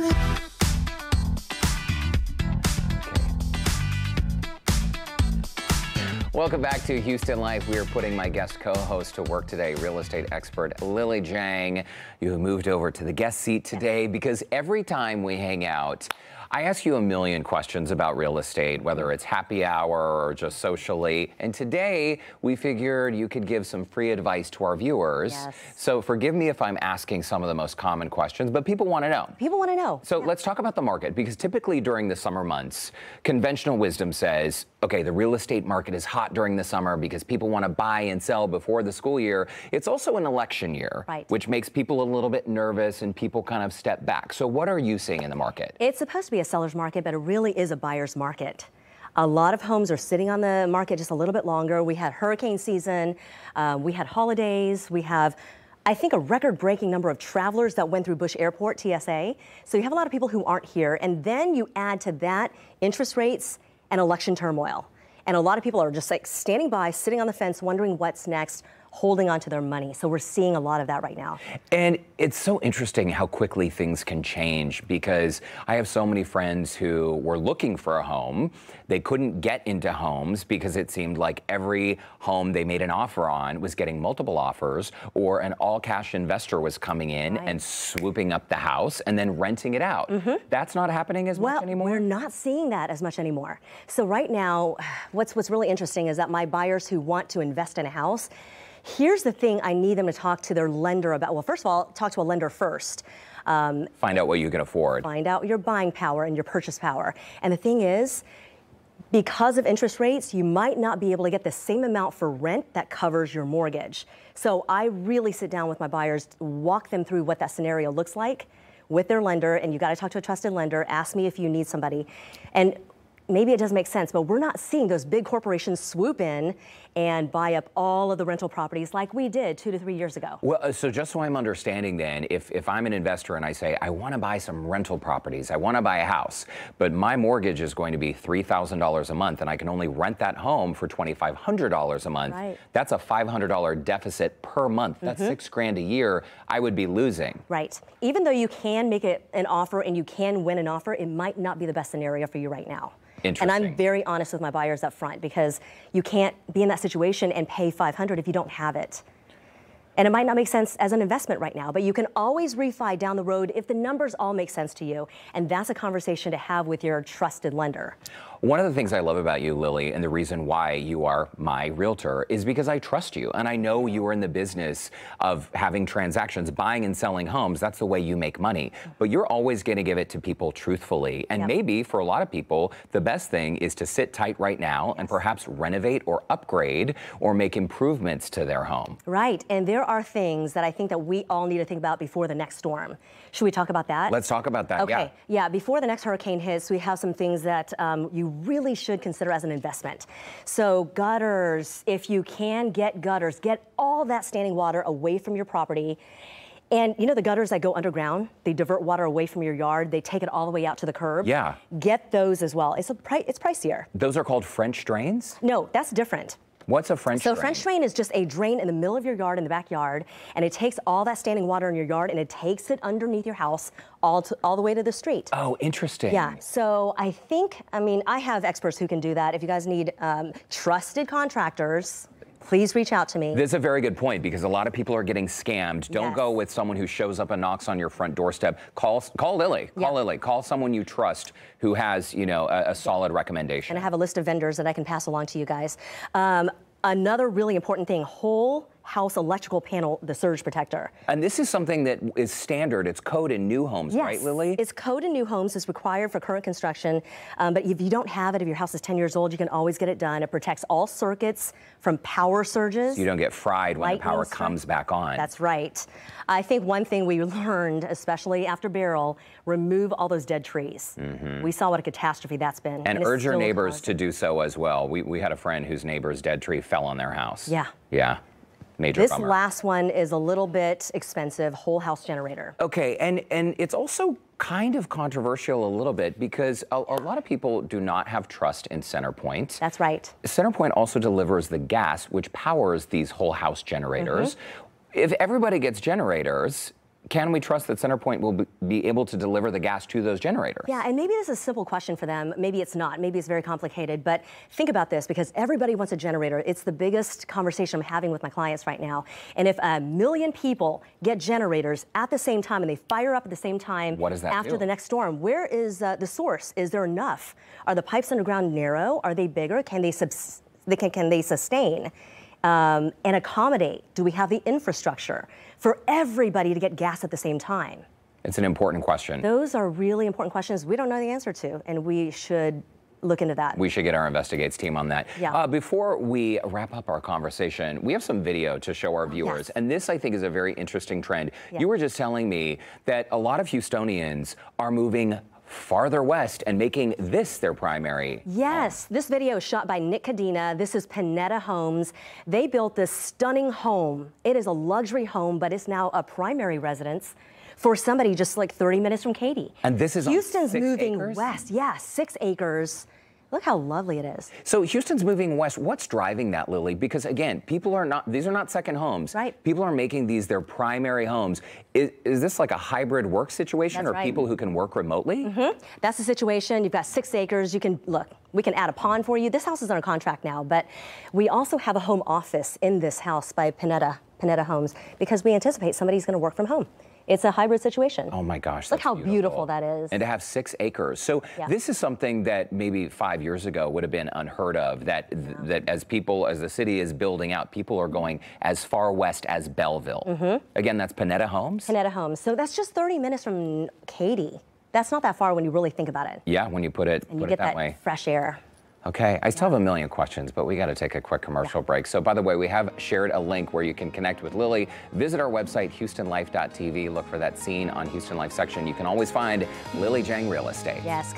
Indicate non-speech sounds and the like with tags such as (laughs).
Bye. Welcome back to Houston Life. We are putting my guest co-host to work today, real estate expert Lily Jang. You have moved over to the guest seat today because every time we hang out, I ask you a million questions about real estate, whether it's happy hour or just socially. And today we figured you could give some free advice to our viewers. Yes. So forgive me if I'm asking some of the most common questions, but people want to know. People want to know. So let's talk about the market because typically during the summer months, conventional wisdom says, okay, the real estate market is hot during the summer because people want to buy and sell before the school year. It's also an election year, Right. which makes people a little bit nervous and people kind of step back. So what are you seeing in the market? It's supposed to be a seller's market, but it really is a buyer's market. A lot of homes are sitting on the market just a little bit longer. We had hurricane season, uh, we had holidays, we have, I think, a record breaking number of travelers that went through Bush Airport, TSA. So you have a lot of people who aren't here. And then you add to that interest rates and election turmoil. And a lot of people are just like standing by, sitting on the fence, wondering what's next, holding on to their money. So we're seeing a lot of that right now. And it's so interesting how quickly things can change because I have so many friends who were looking for a home. They couldn't get into homes because it seemed like every home they made an offer on was getting multiple offers, or an all cash investor was coming in Right. and swooping up the house and then renting it out. Mm-hmm. That's not happening as. Well, much anymore. we're not seeing that as much anymore. So right now, (sighs) what's what's really interesting is that my buyers who want to invest in a house, here's the thing I need them to talk to their lender about. Well, first of all, talk to a lender first. Um, Find out what you can afford. Find out your buying power and your purchase power. And the thing is, because of interest rates, you might not be able to get the same amount for rent that covers your mortgage. So I really sit down with my buyers, walk them through what that scenario looks like with their lender, and you got to talk to a trusted lender. Ask me if you need somebody. And maybe it doesn't make sense, but we're not seeing those big corporations swoop in and buy up all of the rental properties like we did two to three years ago. Well, uh, so just so I'm understanding then, if, if I'm an investor and I say, I want to buy some rental properties, I want to buy a house, but my mortgage is going to be $3,000 a month and I can only rent that home for $2,500 a month, Right. that's a $500 deficit per month. That's Mm-hmm. six grand a year I would be losing. Right. Even though you can make it an offer and you can win an offer, it might not be the best scenario for you right now. And I'm very honest with my buyers up front because you can't be in that situation and pay 500 if you don't have it. And it might not make sense as an investment right now, but you can always refi down the road if the numbers all make sense to you. And that's a conversation to have with your trusted lender. One of the things I love about you, Lily, and the reason why you are my realtor is because I trust you. And I know you are in the business of having transactions, buying and selling homes. That's the way you make money. But you're always going to give it to people truthfully. And Yep. maybe for a lot of people, the best thing is to sit tight right now and perhaps renovate or upgrade or make improvements to their home. Right. And there are things that I think that we all need to think about before the next storm. Should we talk about that? Let's talk about that. Okay, yeah. before the next hurricane hits, we have some things that um, you really should consider as an investment. So, gutters, if you can get gutters, get all that standing water away from your property. And you know the gutters that go underground, they divert water away from your yard, they take it all the way out to the curb. Yeah. Get those as well. It's a pri- it's pricier. Those are called French drains? No, that's different. What's a French drain? So drain? French drain is just a drain in the middle of your yard in the backyard, and it takes all that standing water in your yard and it takes it underneath your house all to, all the way to the street. Oh, interesting. Yeah, so I think, I mean, I have experts who can do that. If you guys need um, trusted contractors, please reach out to me. This is a very good point because a lot of people are getting scammed. Don't Yes. go with someone who shows up and knocks on your front doorstep. Call call Lily. Call Yeah. Lily. Call someone you trust who has you know a, a solid recommendation. and I have a list of vendors that I can pass along to you guys. Um, another really important thing whole house electrical panel, the surge protector. And this is something that is standard. It's code in new homes, right, Lily? It's code in new homes. It's required for current construction. Um, but if you don't have it, if your house is 10 years old, you can always get it done. It protects all circuits from power surges. you don't get fried when the power comes back on. That's right. I think one thing we (laughs) learned, especially after Beryl, remove all those dead trees. We saw what a catastrophe that's been. Mm-hmm. and urge your neighbors to do so as well. We, we had a friend whose neighbor's dead tree fell on their house. Yeah. Yeah. Major This bummer. last one is a little bit expensive, whole house generator. Okay, and and it's also kind of controversial a little bit because a, a lot of people do not have trust in CenterPoint. That's right. CenterPoint also delivers the gas which powers these whole house generators. Mm-hmm. If everybody gets generators, can we trust that CenterPoint will be able to deliver the gas to those generators? Yeah, and maybe this is a simple question for them. Maybe it's not. Maybe it's very complicated. But think about this because everybody wants a generator. It's the biggest conversation I'm having with my clients right now. And if a million people get generators at the same time and they fire up at the same time what does that after do? the next storm, where is uh, the source? Is there enough? Are the pipes underground narrow? Are they bigger? Can they, subs- they can, can they sustain? Um, and accommodate? Do we have the infrastructure for everybody to get gas at the same time? It's an important question. Those are really important questions we don't know the answer to, and we should look into that. We should get our investigates team on that. Yeah. Uh, before we wrap up our conversation, we have some video to show our viewers, Yes. and this I think is a very interesting trend. Yeah. You were just telling me that a lot of Houstonians are moving farther west and making this their primary. Yes, this video is shot by Nick Cadena. This is Panetta Homes. They built this stunning home. It is a luxury home, but it's now a primary residence for somebody just like 30 minutes from Katy. And this is on Houston's moving acres? west. Yeah, six acres. Look how lovely it is. So Houston's moving west. What's driving that, Lily? Because again, people are not, these are not second homes. Right. People are making these their primary homes. Is, is this like a hybrid work situation That's or right. people who can work remotely? Mm-hmm. That's the situation. You've got six acres. You can look. We can add a pond for you. This house is under contract now, but we also have a home office in this house by Panetta Panetta Homes because we anticipate somebody's going to work from home. It's a hybrid situation. Oh my gosh. Look how beautiful that is. And to have six acres. So Yeah. this is something that maybe five years ago would have been unheard of. That that as people, as the city is building out, people are going as far west as Bellville. Mm-hmm. Again, that's Panetta Homes. Panetta Homes. So that's just 30 minutes from Katy. That's not that far when you really think about it. yeah, when you put it And put you it get that, that, way. fresh air. Okay, I still have a million questions, but we got to take a quick commercial break. So, by the way, we have shared a link where you can connect with Lily. Visit our website, HoustonLife.tv. Look for that scene on Houston Life section. You can always find Lily Jang Real Estate. Yes.